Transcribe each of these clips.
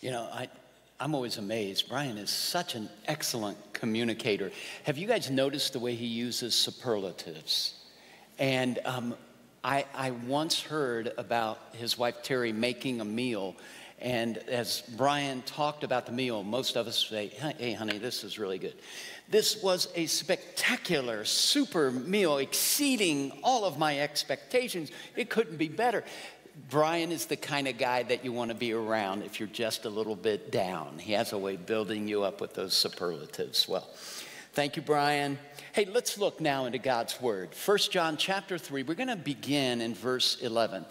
You know, I, I'm always amazed. Brian is such an excellent communicator. Have you guys noticed the way he uses superlatives? And um, I, I once heard about his wife Terry making a meal. And as Brian talked about the meal, most of us say, hey, honey, this is really good. This was a spectacular, super meal, exceeding all of my expectations. It couldn't be better. Brian is the kind of guy that you want to be around if you're just a little bit down. He has a way of building you up with those superlatives. Well, thank you, Brian. Hey, let's look now into God's word. 1 John chapter 3, we're going to begin in verse 11,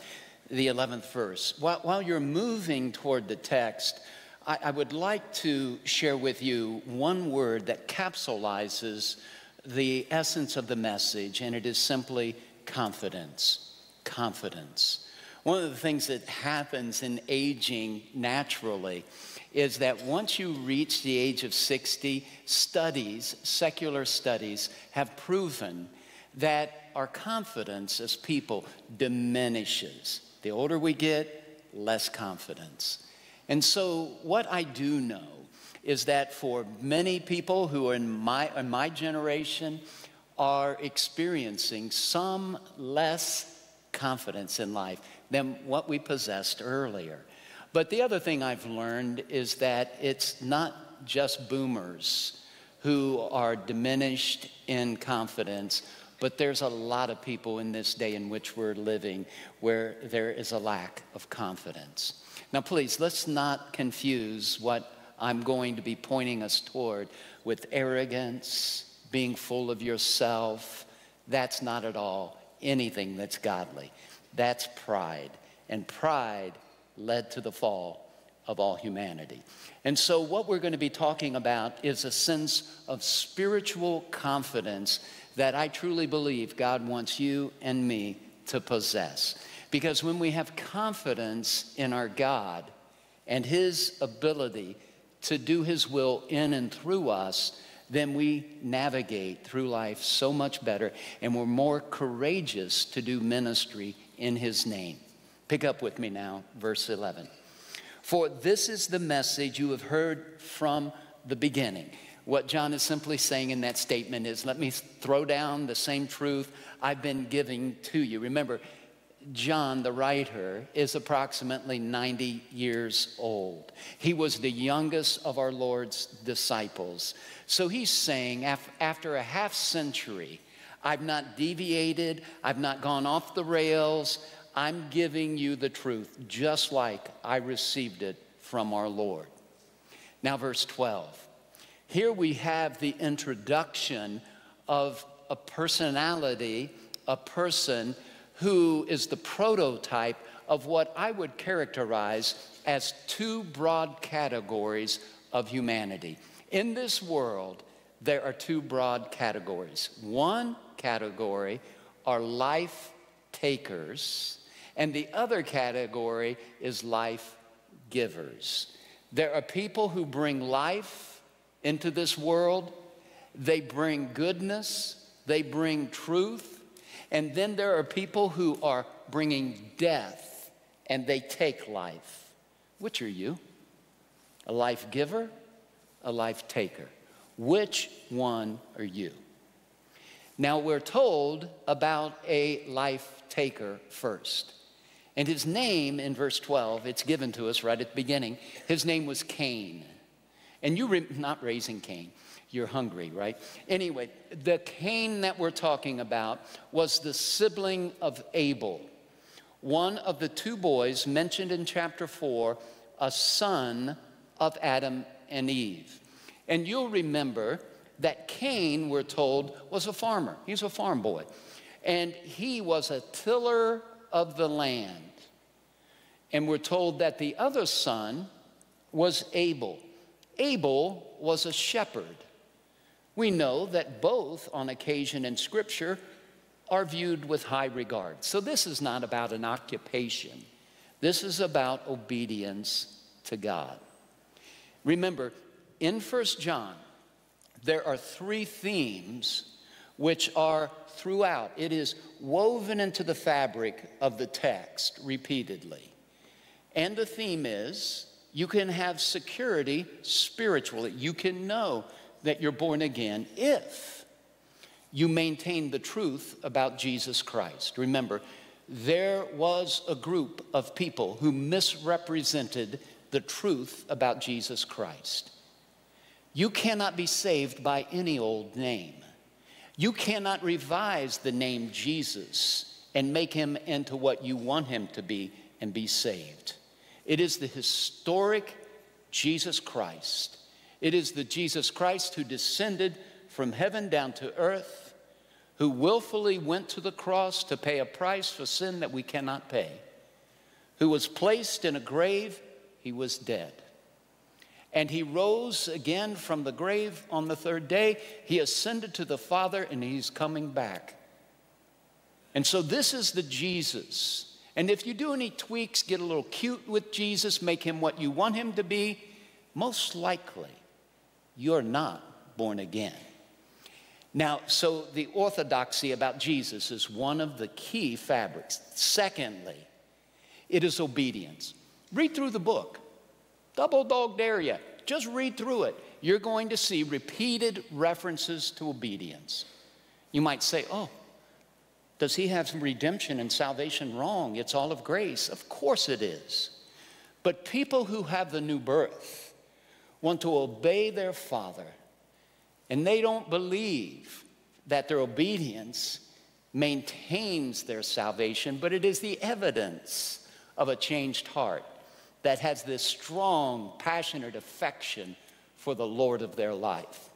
the 11th verse. While, while you're moving toward the text, I, I would like to share with you one word that capsulizes the essence of the message, and it is simply confidence. Confidence. One of the things that happens in aging naturally is that once you reach the age of 60, studies, secular studies, have proven that our confidence as people diminishes. The older we get, less confidence. And so, what I do know is that for many people who are in my, in my generation are experiencing some less confidence in life than what we possessed earlier. But the other thing I've learned is that it's not just boomers who are diminished in confidence, but there's a lot of people in this day in which we're living where there is a lack of confidence. Now, please, let's not confuse what I'm going to be pointing us toward with arrogance, being full of yourself. That's not at all anything that's godly. That's pride. And pride led to the fall of all humanity. And so, what we're going to be talking about is a sense of spiritual confidence that I truly believe God wants you and me to possess. Because when we have confidence in our God and His ability to do His will in and through us, then we navigate through life so much better and we're more courageous to do ministry in his name. Pick up with me now, verse 11. For this is the message you have heard from the beginning. What John is simply saying in that statement is let me throw down the same truth I've been giving to you. Remember, John, the writer, is approximately 90 years old. He was the youngest of our Lord's disciples. So he's saying, after a half century, I've not deviated, I've not gone off the rails. I'm giving you the truth just like I received it from our Lord. Now, verse 12. Here we have the introduction of a personality, a person who is the prototype of what I would characterize as two broad categories of humanity. In this world, there are two broad categories. One category are life takers, and the other category is life givers. There are people who bring life into this world, they bring goodness, they bring truth, and then there are people who are bringing death and they take life. Which are you? A life giver, a life taker? Which one are you? Now we're told about a life taker first. And his name in verse 12, it's given to us right at the beginning. His name was Cain. And you're not raising Cain, you're hungry, right? Anyway, the Cain that we're talking about was the sibling of Abel, one of the two boys mentioned in chapter 4, a son of Adam and Eve. And you'll remember that Cain, we're told, was a farmer. He's a farm boy. And he was a tiller of the land. And we're told that the other son was Abel. Abel was a shepherd. We know that both, on occasion in Scripture, are viewed with high regard. So this is not about an occupation, this is about obedience to God. Remember, in First John, there are three themes which are throughout. It is woven into the fabric of the text repeatedly. And the theme is You can have security spiritually. You can know that you're born again if you maintain the truth about Jesus Christ. Remember, there was a group of people who misrepresented the truth about Jesus Christ. You cannot be saved by any old name. You cannot revise the name Jesus and make him into what you want him to be and be saved. It is the historic Jesus Christ. It is the Jesus Christ who descended from heaven down to earth, who willfully went to the cross to pay a price for sin that we cannot pay, who was placed in a grave, he was dead. And he rose again from the grave on the third day. He ascended to the Father and he's coming back. And so, this is the Jesus. And if you do any tweaks, get a little cute with Jesus, make him what you want him to be, most likely you're not born again. Now, so the orthodoxy about Jesus is one of the key fabrics. Secondly, it is obedience. Read through the book. Double dog dare you. Just read through it. You're going to see repeated references to obedience. You might say, oh, does he have redemption and salvation wrong? It's all of grace. Of course it is. But people who have the new birth want to obey their father, and they don't believe that their obedience maintains their salvation, but it is the evidence of a changed heart that has this strong, passionate affection for the Lord of their life.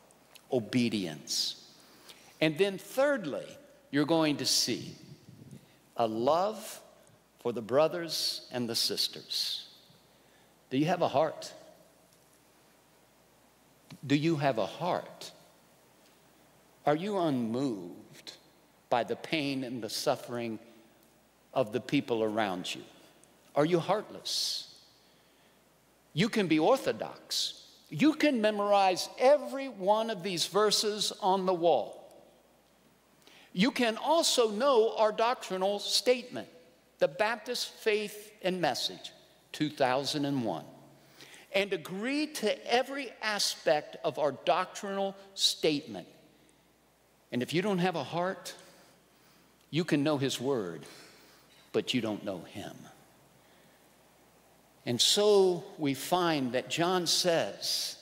Obedience. And then, thirdly, you're going to see a love for the brothers and the sisters. Do you have a heart? Do you have a heart? Are you unmoved by the pain and the suffering of the people around you? Are you heartless? You can be orthodox. You can memorize every one of these verses on the wall. You can also know our doctrinal statement, the Baptist Faith and Message, 2001, and agree to every aspect of our doctrinal statement. And if you don't have a heart, you can know His Word, but you don't know Him. And so we find that John says,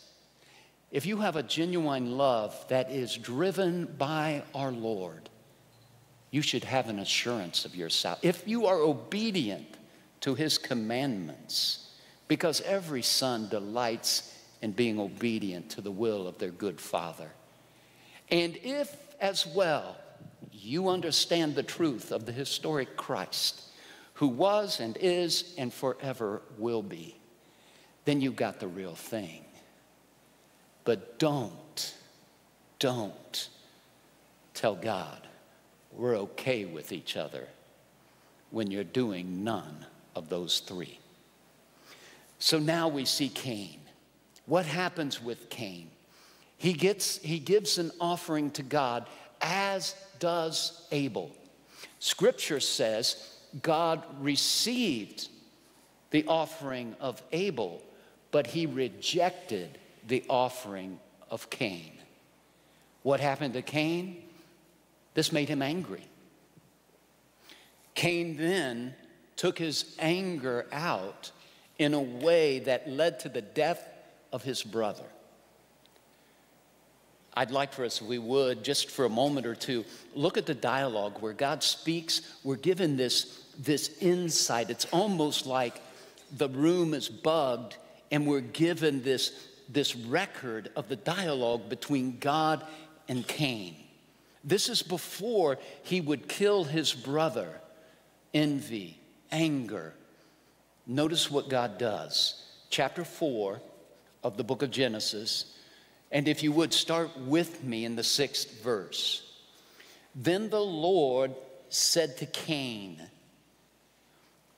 if you have a genuine love that is driven by our Lord, you should have an assurance of yourself. If you are obedient to his commandments, because every son delights in being obedient to the will of their good father. And if, as well, you understand the truth of the historic Christ, who was and is and forever will be, then you got the real thing. But don't, don't tell God we're okay with each other when you're doing none of those three. So now we see Cain. What happens with Cain? He, gets, he gives an offering to God, as does Abel. Scripture says God received the offering of Abel, but he rejected the offering of Cain. What happened to Cain? This made him angry. Cain then took his anger out in a way that led to the death of his brother. I'd like for us, if we would, just for a moment or two, look at the dialogue where God speaks. We're given this, this insight. It's almost like the room is bugged, and we're given this, this record of the dialogue between God and Cain. This is before he would kill his brother. Envy, anger. Notice what God does. Chapter 4 of the book of Genesis. And if you would start with me in the sixth verse. Then the Lord said to Cain,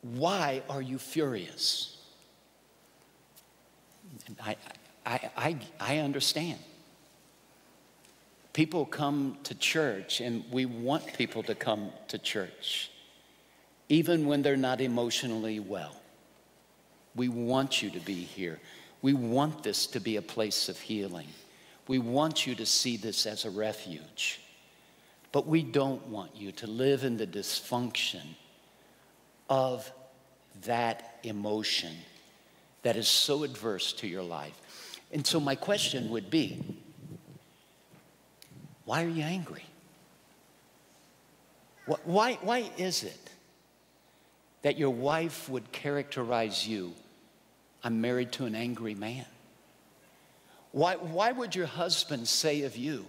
Why are you furious? I, I, I, I understand. People come to church, and we want people to come to church, even when they're not emotionally well. We want you to be here. We want this to be a place of healing. We want you to see this as a refuge. But we don't want you to live in the dysfunction of that emotion that is so adverse to your life. And so, my question would be why are you angry? Why, why is it that your wife would characterize you? I'm married to an angry man. Why, why would your husband say of you,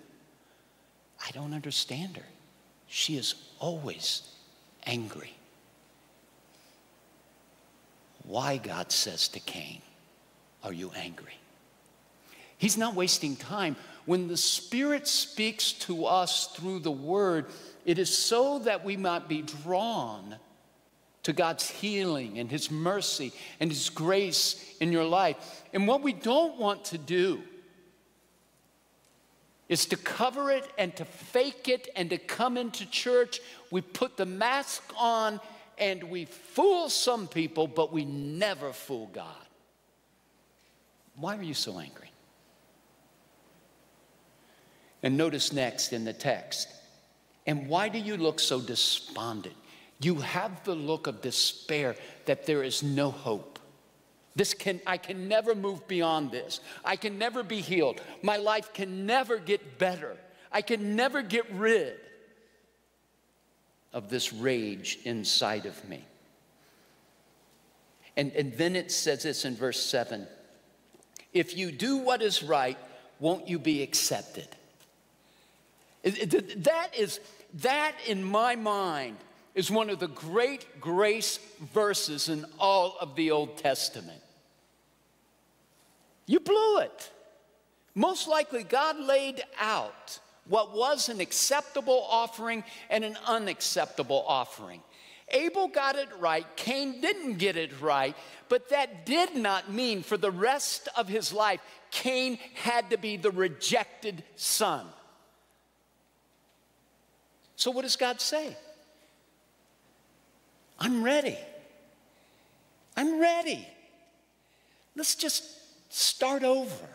I don't understand her? She is always angry. Why, God says to Cain, are you angry? He's not wasting time. When the Spirit speaks to us through the Word, it is so that we might be drawn to God's healing and His mercy and His grace in your life. And what we don't want to do is to cover it and to fake it and to come into church. We put the mask on and we fool some people, but we never fool God. Why are you so angry? And notice next in the text, and why do you look so despondent? You have the look of despair that there is no hope. This can I can never move beyond this. I can never be healed. My life can never get better. I can never get rid of this rage inside of me. And, and then it says this in verse 7 If you do what is right, won't you be accepted? That is, that in my mind is one of the great grace verses in all of the Old Testament. You blew it. Most likely, God laid out what was an acceptable offering and an unacceptable offering. Abel got it right, Cain didn't get it right, but that did not mean for the rest of his life, Cain had to be the rejected son. So, what does God say? I'm ready. I'm ready. Let's just start over.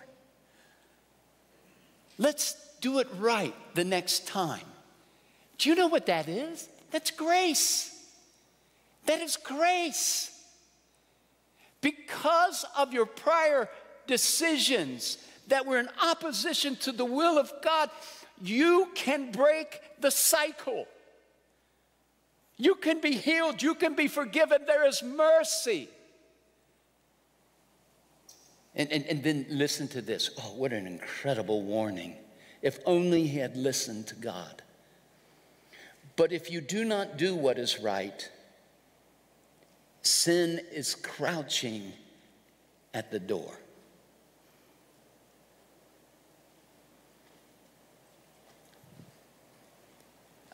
Let's do it right the next time. Do you know what that is? That's grace. That is grace. Because of your prior decisions that were in opposition to the will of God, you can break the cycle. You can be healed. You can be forgiven. There is mercy. And, and, and then listen to this. Oh, what an incredible warning. If only he had listened to God. But if you do not do what is right, sin is crouching at the door.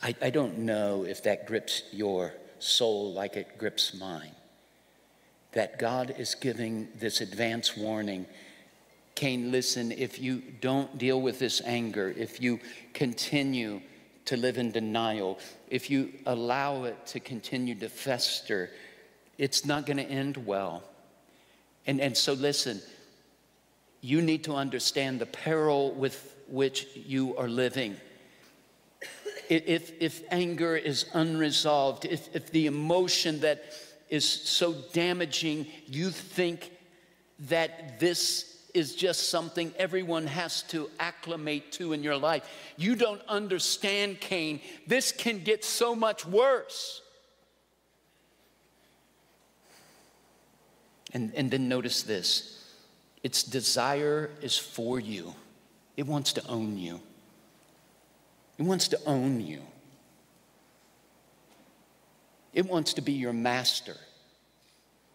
I, I don't know if that grips your soul like it grips mine. That God is giving this advance warning. Cain, listen, if you don't deal with this anger, if you continue to live in denial, if you allow it to continue to fester, it's not going to end well. And, and so, listen, you need to understand the peril with which you are living if, if anger is unresolved, if, if the emotion that is so damaging, you think that this is just something everyone has to acclimate to in your life. You don't understand, Cain. This can get so much worse. And, and then notice this its desire is for you, it wants to own you. It wants to own you. It wants to be your master.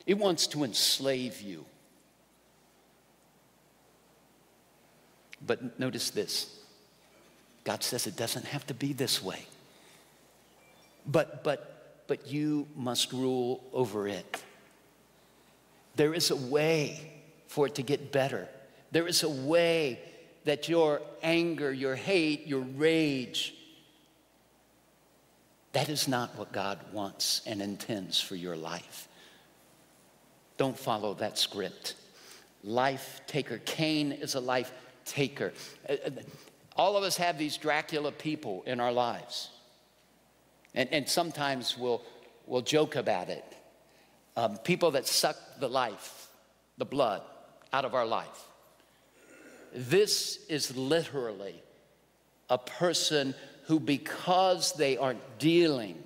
It wants to enslave you. But notice this God says it doesn't have to be this way. But, but, but you must rule over it. There is a way for it to get better. There is a way that your anger, your hate, your rage, that is not what God wants and intends for your life. don't follow that script. Life taker. Cain is a life taker. Uh, uh, all of us have these Dracula people in our lives. And, and sometimes we'll, we'll joke about it. Um, people that suck the life, the blood out of our life. This is literally a person who, because they aren't dealing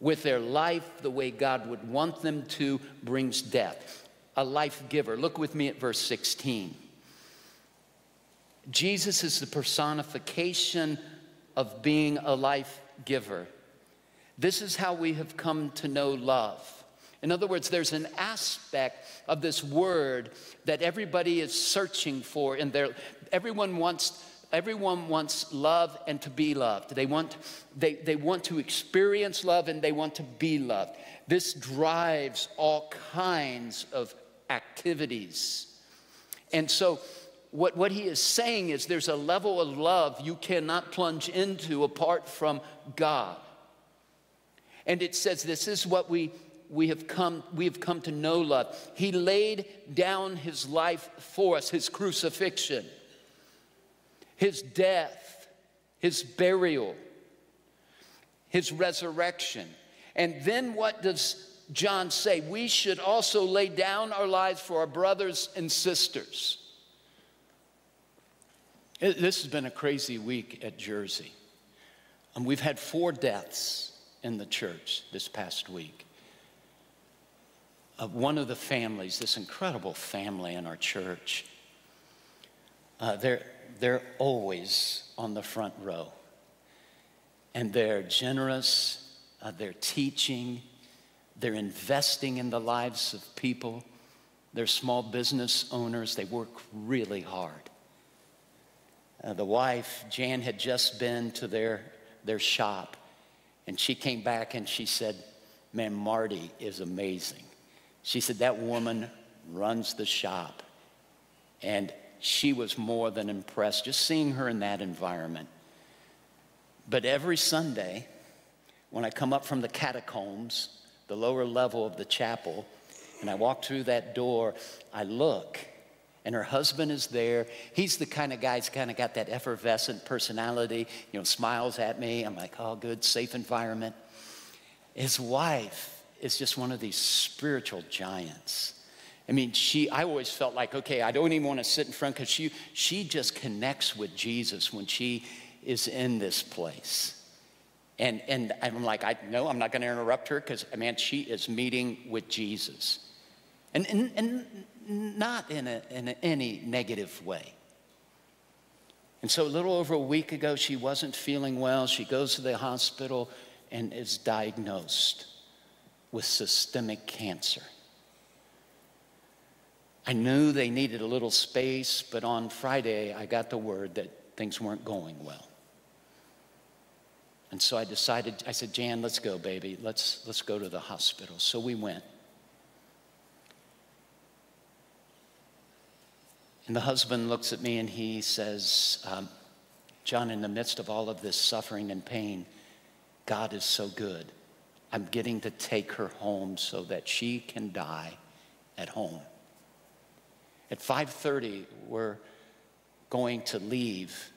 with their life the way God would want them to, brings death. A life giver. Look with me at verse 16. Jesus is the personification of being a life giver. This is how we have come to know love. In other words, there's an aspect of this word that everybody is searching for in their everyone wants everyone wants love and to be loved. They want they, they want to experience love and they want to be loved. This drives all kinds of activities. And so what, what he is saying is there's a level of love you cannot plunge into apart from God. And it says this is what we, we, have come, we have come to know love. He laid down his life for us, his crucifixion, his death, his burial, his resurrection. And then what does John say? We should also lay down our lives for our brothers and sisters. This has been a crazy week at Jersey. Um, we've had four deaths in the church this past week. Uh, one of the families, this incredible family in our church, uh, they're, they're always on the front row. And they're generous, uh, they're teaching, they're investing in the lives of people. They're small business owners, they work really hard. Uh, the wife, Jan, had just been to their, their shop, and she came back and she said, Man, Marty is amazing. She said, That woman runs the shop. And she was more than impressed just seeing her in that environment. But every Sunday, when I come up from the catacombs, the lower level of the chapel, and I walk through that door, I look and her husband is there. He's the kind of guy who's kind of got that effervescent personality, you know, smiles at me. I'm like, oh, good, safe environment. His wife is just one of these spiritual giants. I mean, she, I always felt like, okay, I don't even want to sit in front because she, she just connects with Jesus when she is in this place. And, and I'm like, I no, I'm not going to interrupt her because, man, she is meeting with Jesus. And, and, and not in, a, in a, any negative way. And so, a little over a week ago, she wasn't feeling well. She goes to the hospital and is diagnosed with systemic cancer. I knew they needed a little space, but on Friday, I got the word that things weren't going well. And so I decided, I said, Jan, let's go, baby. Let's, let's go to the hospital. So we went. And the husband looks at me and he says, um, John, in the midst of all of this suffering and pain, God is so good. I'm getting to take her home so that she can die at home. At 5:30, we're going to leave.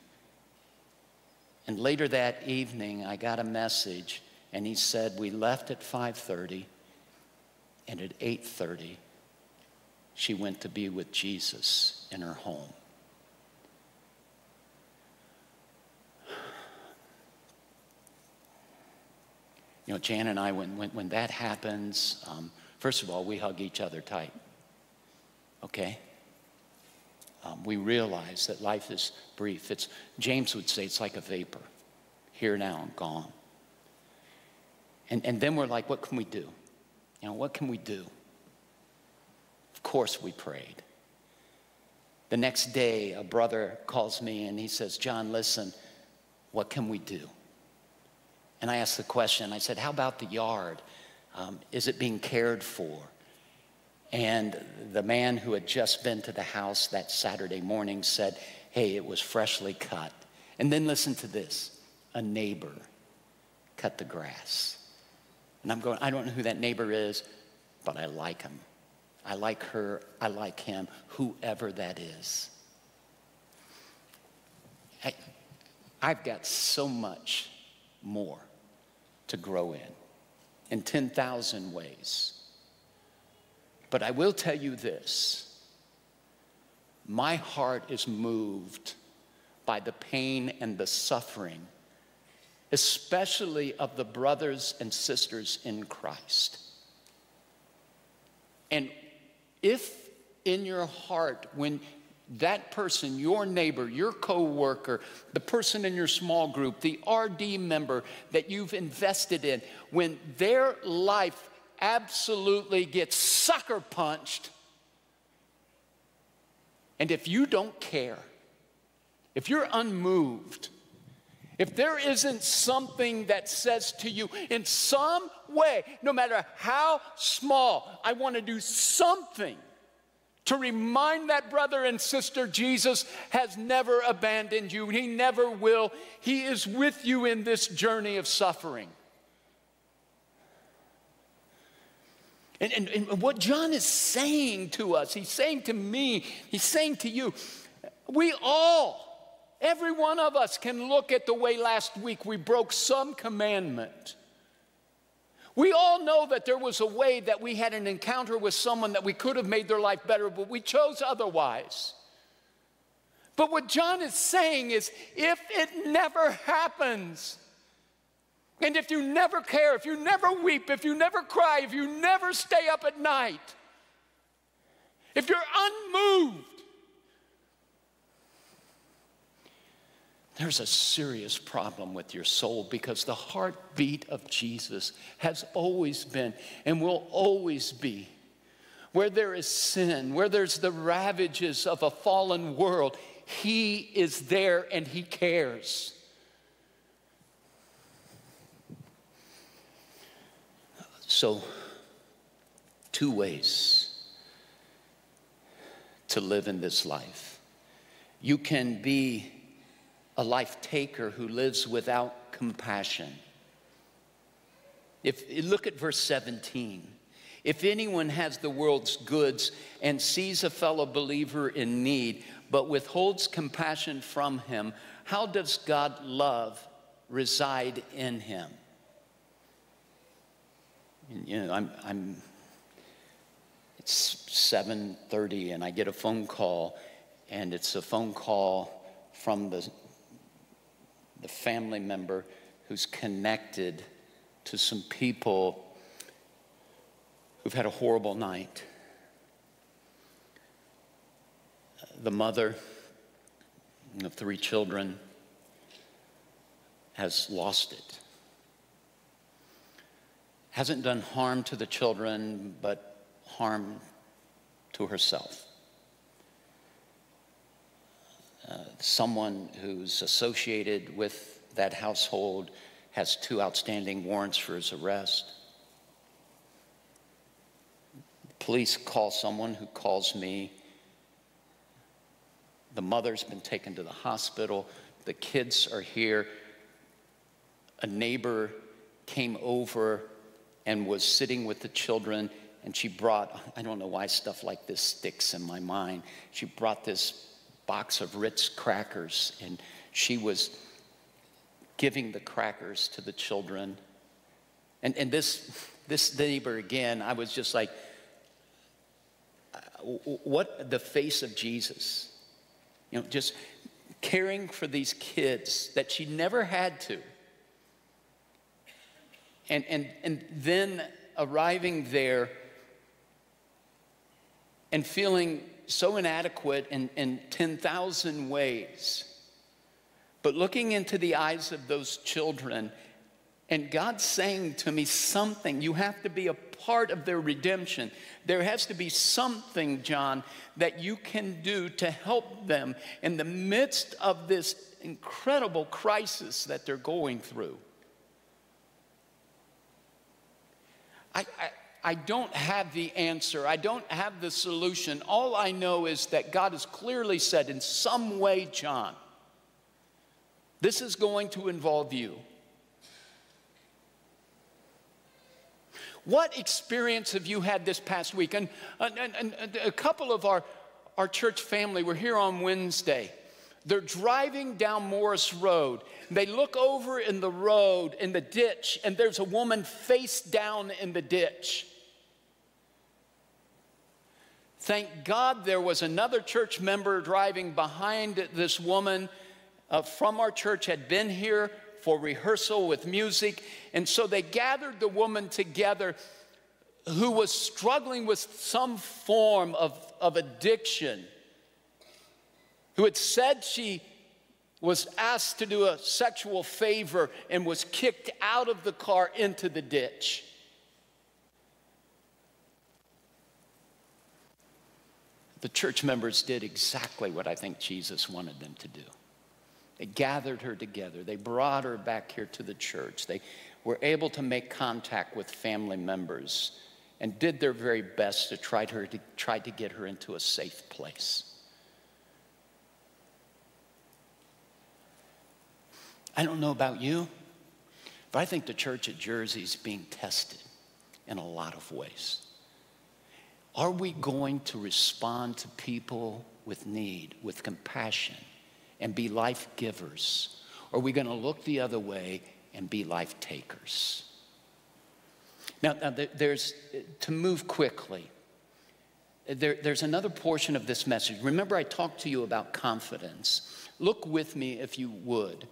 And later that evening, I got a message, and he said, We left at 5:30, and at 8:30, she went to be with Jesus in her home. You know, Jan and I, when, when, when that happens, um, first of all, we hug each other tight. Okay? Um, we realize that life is brief. It's, James would say it's like a vapor here now and gone. And, and then we're like, what can we do? You know, what can we do? Of course we prayed. The next day, a brother calls me and he says, John, listen, what can we do? And I asked the question, I said, How about the yard? Um, is it being cared for? And the man who had just been to the house that Saturday morning said, Hey, it was freshly cut. And then listen to this a neighbor cut the grass. And I'm going, I don't know who that neighbor is, but I like him. I like her, I like him, whoever that is. I, I've got so much more to grow in, in 10,000 ways. But I will tell you this my heart is moved by the pain and the suffering, especially of the brothers and sisters in Christ. And if in your heart, when that person, your neighbor, your coworker, the person in your small group, the RD member that you've invested in, when their life absolutely gets sucker punched, and if you don't care, if you're unmoved, if there isn't something that says to you in some way, no matter how small, I want to do something to remind that brother and sister Jesus has never abandoned you. He never will. He is with you in this journey of suffering. And, and, and, what John is saying to us, he's saying to me, he's saying to you, we all, every one of us can look at the way last week we broke some commandment we all know that there was a way that we had an encounter with someone that we could have made their life better, but we chose otherwise. But what John is saying is if it never happens, and if you never care, if you never weep, if you never cry, if you never stay up at night, if you're unmoved, there's a serious problem with your soul because the heartbeat of Jesus has always been and will always be. Where there is sin, where there's the ravages of a fallen world, He is there and He cares. So, two ways to live in this life. You can be a life taker who lives without compassion. If look at verse 17. If anyone has the world's goods and sees a fellow believer in need, but withholds compassion from him, how does God love reside in him? You know, I'm, I'm it's 7:30 and I get a phone call and it's a phone call from the the family member who's connected to some people who've had a horrible night. The mother of three children has lost it. Hasn't done harm to the children, but harm to herself. Uh, someone who's associated with that household has two outstanding warrants for his arrest. Police call someone who calls me. The mother's been taken to the hospital. The kids are here. A neighbor came over and was sitting with the children, and she brought, I don't know why stuff like this sticks in my mind. She brought this box of Ritz crackers, and she was giving the crackers to the children. And, and this, this neighbor, again, I was just like, uh, what the face of Jesus? You know, just caring for these kids that she never had to. And, and, and then arriving there and feeling so inadequate in, in 10,000 ways. But looking into the eyes of those children, and God saying to me something, you have to be a part of their redemption. There has to be something, John, that you can do to help them in the midst of this incredible crisis that they're going through. I, I I don't have the answer. I don't have the solution. All I know is that God has clearly said, in some way, John, this is going to involve you. What experience have you had this past week? And, and, and, and a couple of our, our church family were here on Wednesday. They're driving down Morris Road. They look over in the road, in the ditch, and there's a woman face down in the ditch. Thank God there was another church member driving behind this woman uh, from our church, had been here for rehearsal with music. And so they gathered the woman together who was struggling with some form of, of addiction, who had said she was asked to do a sexual favor and was kicked out of the car into the ditch. The church members did exactly what I think Jesus wanted them to do. They gathered her together. They brought her back here to the church. They were able to make contact with family members and did their very best to try, her to, try to get her into a safe place. I don't know about you, but I think the church at Jersey is being tested in a lot of ways. Are we going to respond to people with need, with compassion? and be life givers? Or are we going to look the other way and be life takers? Now, now there's, to move quickly, there, there's another portion of this message. Remember, I talked to you about confidence. Look with me, if you would.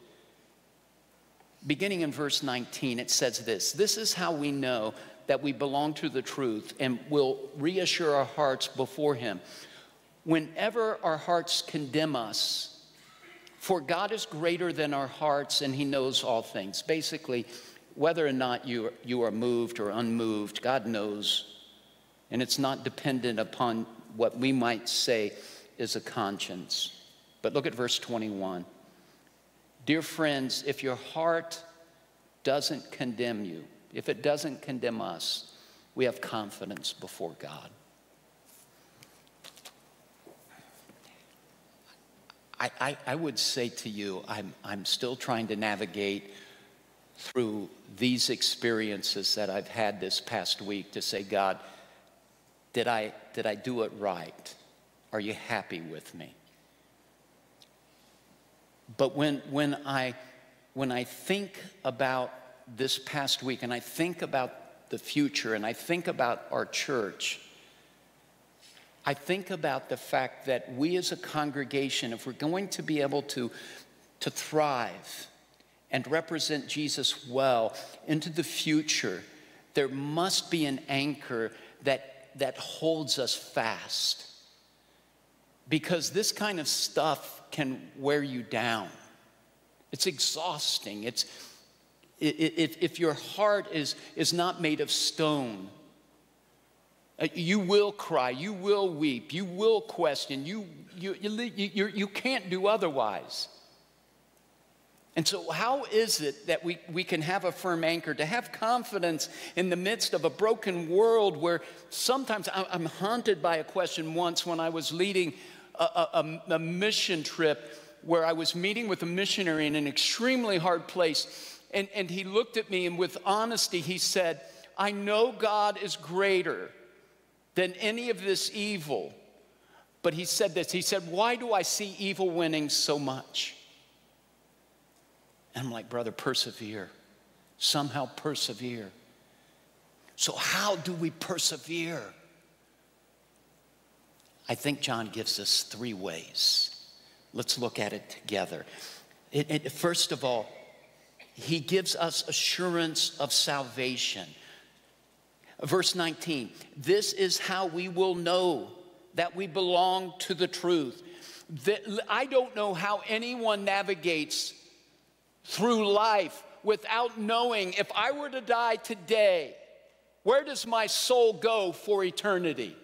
Beginning in verse 19, it says this This is how we know that we belong to the truth and will reassure our hearts before Him. Whenever our hearts condemn us, for God is greater than our hearts and He knows all things. Basically, whether or not you, you are moved or unmoved, God knows. And it's not dependent upon what we might say is a conscience. But look at verse 21. Dear friends, if your heart doesn't condemn you, if it doesn't condemn us, we have confidence before God. I, I, I would say to you, I'm, I'm still trying to navigate through these experiences that I've had this past week to say, God, did I, did I do it right? Are you happy with me? But when, when, I, when I think about this past week and I think about the future and I think about our church, I think about the fact that we as a congregation, if we're going to be able to, to thrive and represent Jesus well into the future, there must be an anchor that, that holds us fast. Because this kind of stuff can wear you down. It's exhausting. It's, if, if your heart is, is not made of stone, uh, you will cry, you will weep, you will question, you, you, you, you, you can't do otherwise. And so, how is it that we, we can have a firm anchor, to have confidence in the midst of a broken world where sometimes I'm haunted by a question once when I was leading a, a, a mission trip where I was meeting with a missionary in an extremely hard place. And, and he looked at me and with honesty, he said, I know God is greater than any of this evil. But he said this He said, Why do I see evil winning so much? And I'm like, Brother, persevere. Somehow persevere. So, how do we persevere? I think John gives us three ways. Let's look at it together. It, it, first of all, he gives us assurance of salvation. Verse 19, this is how we will know that we belong to the truth. I don't know how anyone navigates through life without knowing if I were to die today, where does my soul go for eternity?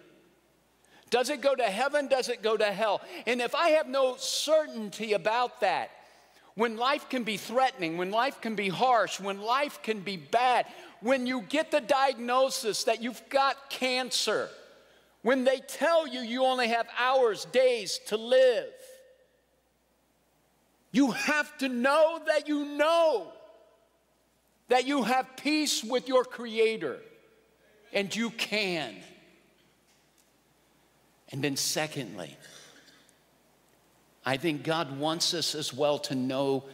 Does it go to heaven? Does it go to hell? And if I have no certainty about that, when life can be threatening, when life can be harsh, when life can be bad, when you get the diagnosis that you've got cancer, when they tell you you only have hours, days to live, you have to know that you know that you have peace with your Creator. and you can. And then, secondly, I think God wants us as well to know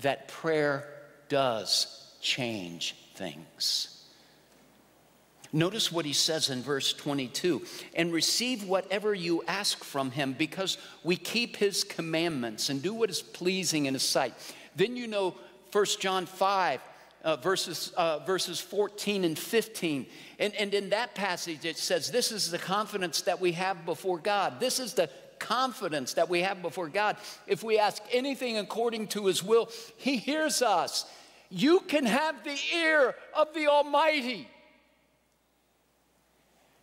that prayer does change things. Notice what he says in verse 22 and receive whatever you ask from him because we keep his commandments and do what is pleasing in his sight. Then you know 1 John 5. Uh, verses, uh, verses 14 and 15. And, and in that passage, it says, This is the confidence that we have before God. This is the confidence that we have before God. If we ask anything according to his will, he hears us. You can have the ear of the Almighty.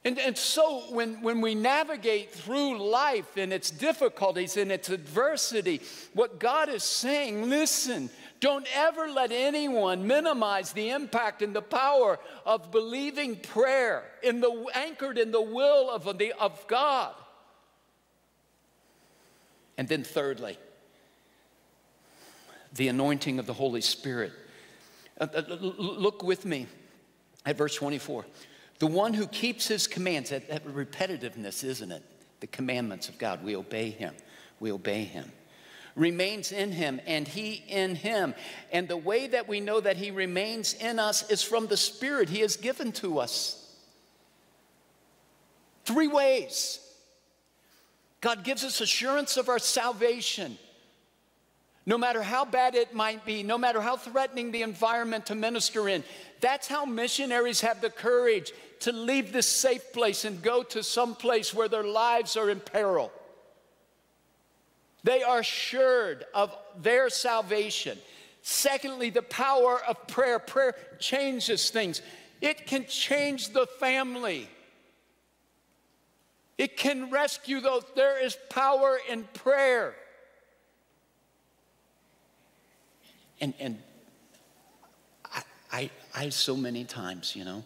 And, and so when, when we navigate through life and its difficulties and its adversity, what God is saying, listen, don't ever let anyone minimize the impact and the power of believing prayer in the, anchored in the will of, the, of God. And then, thirdly, the anointing of the Holy Spirit. Uh, uh, look with me at verse 24. The one who keeps his commands, that, that repetitiveness, isn't it? The commandments of God. We obey him. We obey him. Remains in him and he in him. And the way that we know that he remains in us is from the Spirit he has given to us. Three ways. God gives us assurance of our salvation. No matter how bad it might be, no matter how threatening the environment to minister in, that's how missionaries have the courage to leave this safe place and go to some place where their lives are in peril. They are assured of their salvation. Secondly, the power of prayer. Prayer changes things, it can change the family. It can rescue those. There is power in prayer. And, and I, I, I so many times, you know,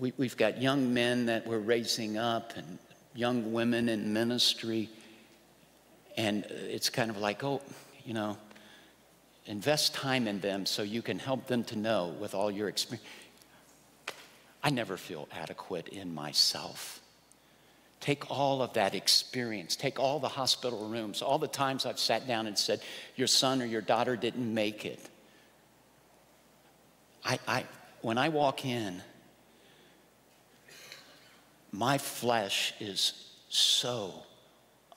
we, we've got young men that we're raising up and young women in ministry. And it's kind of like, oh, you know, invest time in them so you can help them to know with all your experience. I never feel adequate in myself. Take all of that experience, take all the hospital rooms, all the times I've sat down and said, Your son or your daughter didn't make it. I, I, when I walk in, my flesh is so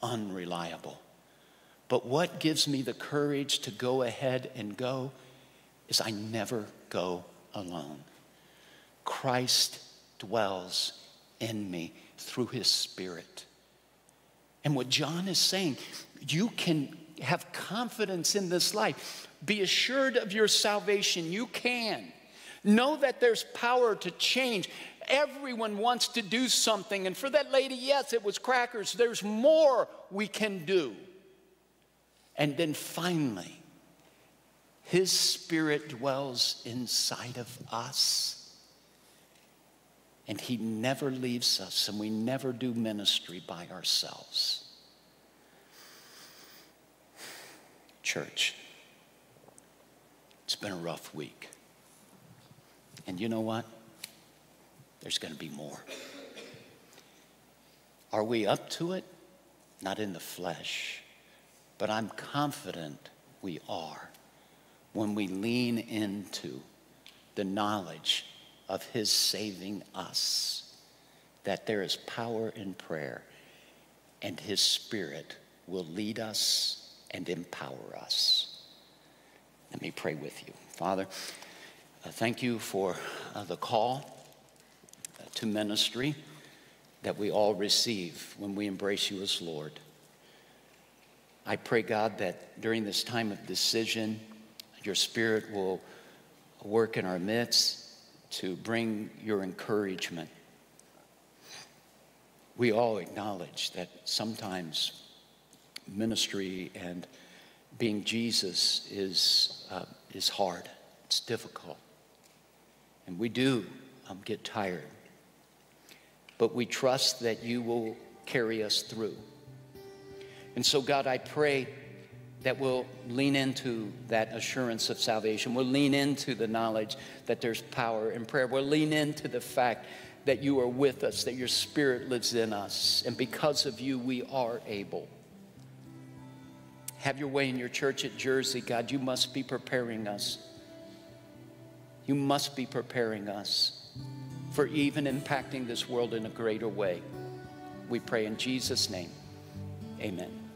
unreliable. But what gives me the courage to go ahead and go is I never go alone. Christ dwells in me through his spirit. And what John is saying, you can have confidence in this life. Be assured of your salvation. You can. Know that there's power to change. Everyone wants to do something. And for that lady, yes, it was crackers. There's more we can do. And then finally, His Spirit dwells inside of us. And He never leaves us, and we never do ministry by ourselves. Church, it's been a rough week. And you know what? There's going to be more. Are we up to it? Not in the flesh, but I'm confident we are when we lean into the knowledge of His saving us, that there is power in prayer, and His Spirit will lead us and empower us. Let me pray with you. Father, uh, thank you for uh, the call uh, to ministry that we all receive when we embrace you as Lord. I pray, God, that during this time of decision, your Spirit will work in our midst to bring your encouragement. We all acknowledge that sometimes ministry and being Jesus is, uh, is hard, it's difficult. And we do um, get tired. But we trust that you will carry us through. And so, God, I pray that we'll lean into that assurance of salvation. We'll lean into the knowledge that there's power in prayer. We'll lean into the fact that you are with us, that your spirit lives in us, and because of you, we are able. Have your way in your church at Jersey, God. You must be preparing us. You must be preparing us for even impacting this world in a greater way. We pray in Jesus' name. Amen.